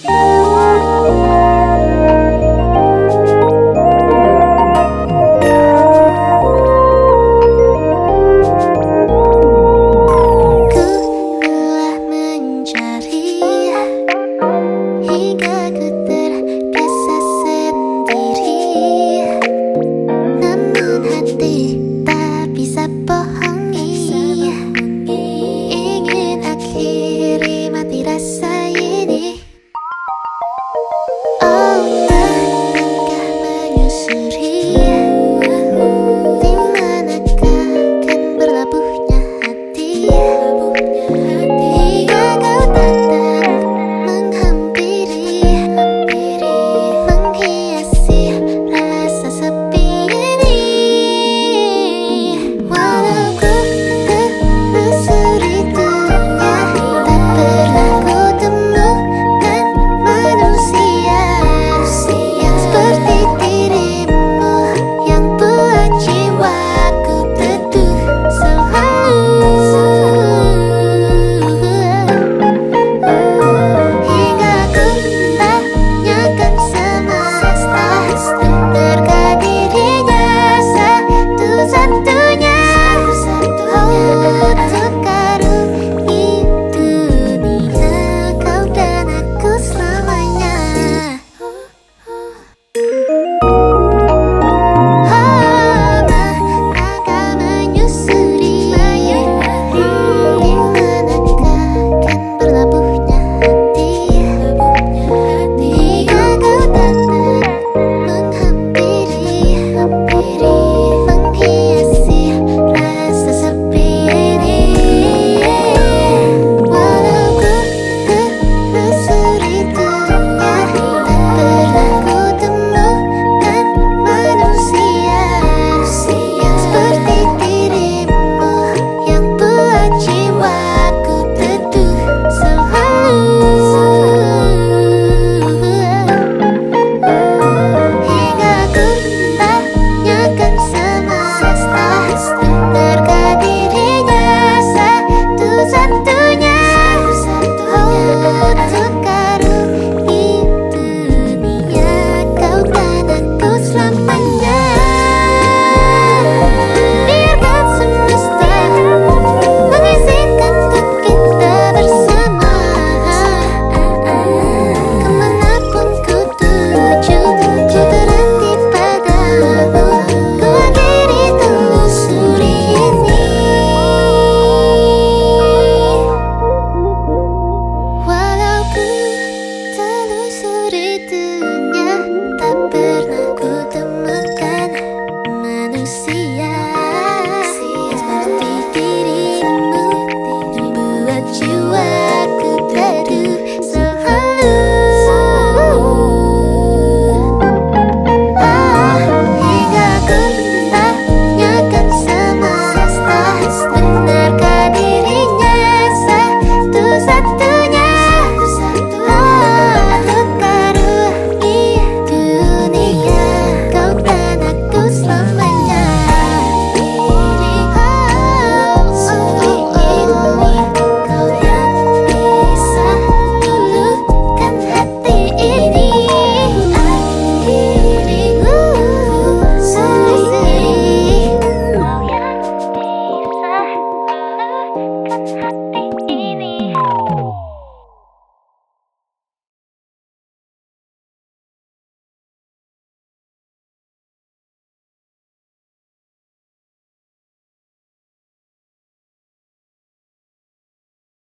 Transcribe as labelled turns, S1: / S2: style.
S1: Bye.